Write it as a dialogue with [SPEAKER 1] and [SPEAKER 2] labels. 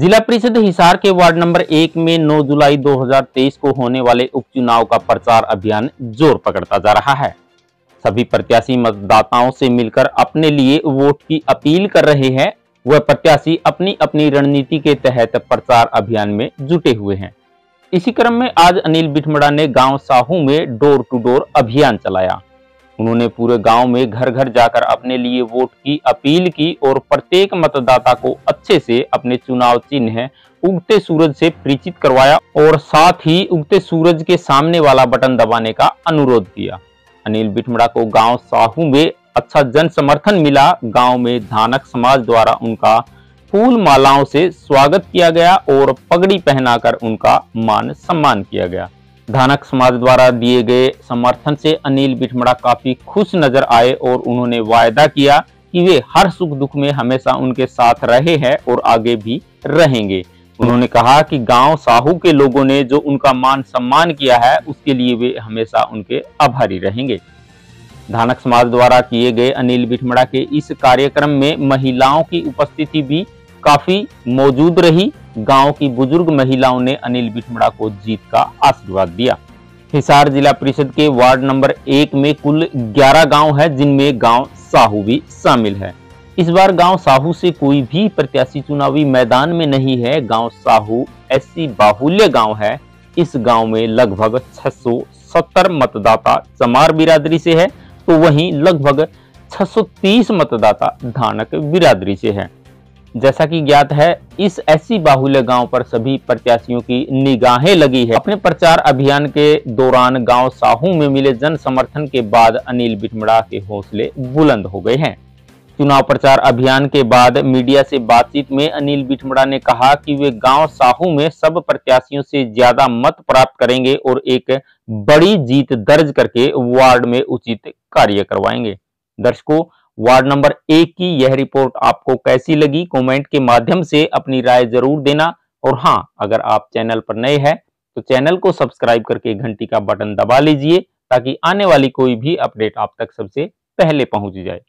[SPEAKER 1] जिला परिषद हिसार के वार्ड नंबर एक में 9 जुलाई 2023 को होने वाले उपचुनाव का प्रचार अभियान ज़ोर पकड़ता जा रहा है। सभी प्रत्याशी मतदाताओं से मिलकर अपने लिए वोट की अपील कर रहे हैं। वह प्रत्याशी अपनी अपनी रणनीति के तहत प्रचार अभियान में जुटे हुए हैं। इसी क्रम में आज अनिल बिठमड़ा ने गाँव साहू में डोर टू डोर अभियान चलाया। उन्होंने पूरे गाँव में घर घर जाकर अपने लिए वोट की अपील की और प्रत्येक मतदाता को अच्छे से अपने चुनाव चिन्ह उगते सूरज से परिचित करवाया और साथ ही उगते सूरज के सामने वाला बटन दबाने का अनुरोध किया। अनिल बिठमड़ा को गाँव साहू में अच्छा जन समर्थन मिला। गाँव में धानक समाज द्वारा उनका फूल मालाओं से स्वागत किया गया और पगड़ी पहनाकर उनका मान सम्मान किया गया। धानक समाज द्वारा दिए गए समर्थन से अनिल बिठमड़ा काफ़ी खुश नज़र आए और उन्होंने वायदा किया कि वे हर सुख दुख में हमेशा उनके साथ रहे हैं और आगे भी रहेंगे। उन्होंने कहा कि गाँव साहू के लोगों ने जो उनका मान सम्मान किया है, उसके लिए वे हमेशा उनके आभारी रहेंगे। धानक समाज द्वारा किए गए अनिल बिठमड़ा के इस कार्यक्रम में महिलाओं की उपस्थिति भी काफ़ी मौजूद रही। गाँव की बुज़ुर्ग महिलाओं ने अनिल बिठमड़ा को जीत का आशीर्वाद दिया। हिसार जिला परिषद के वार्ड नंबर एक में कुल 11 गाँव है, जिनमें गाँव साहू भी शामिल है। इस बार गाँव साहू से कोई भी प्रत्याशी चुनावी मैदान में नहीं है, गाँव साहू एससी बाहुल्य गाँव है। इस गाँव में लगभग 670 मतदाता चमार बिरादरी से है तो वहीं लगभग 630 मतदाता धानक बिरादरी से है। जैसा कि ज्ञात है, इस ऐसी बाहुल्य गाँव पर सभी प्रत्याशियों की निगाहें लगी है। अपने प्रचार अभियान के दौरान गाँव साहू में मिले जन समर्थन के बाद अनिल बिटमड़ा के हौसले बुलंद हो गए हैं। चुनाव प्रचार अभियान के बाद मीडिया से बातचीत में अनिल बिटमड़ा ने कहा कि वे गाँव साहू में सब प्रत्याशियों से ज़्यादा मत प्राप्त करेंगे और एक बड़ी जीत दर्ज करके वार्ड में उचित कार्य करवाएँगे। दर्शकों वार्ड नंबर एक की यह रिपोर्ट आपको कैसी लगी? कमेंट के माध्यम से अपनी राय ज़रूर देना। और हाँ अगर आप चैनल पर नए हैं तो चैनल को सब्सक्राइब करके घंटी का बटन दबा लीजिए, ताकि आने वाली कोई भी अपडेट आप तक सबसे पहले पहुँच जाए।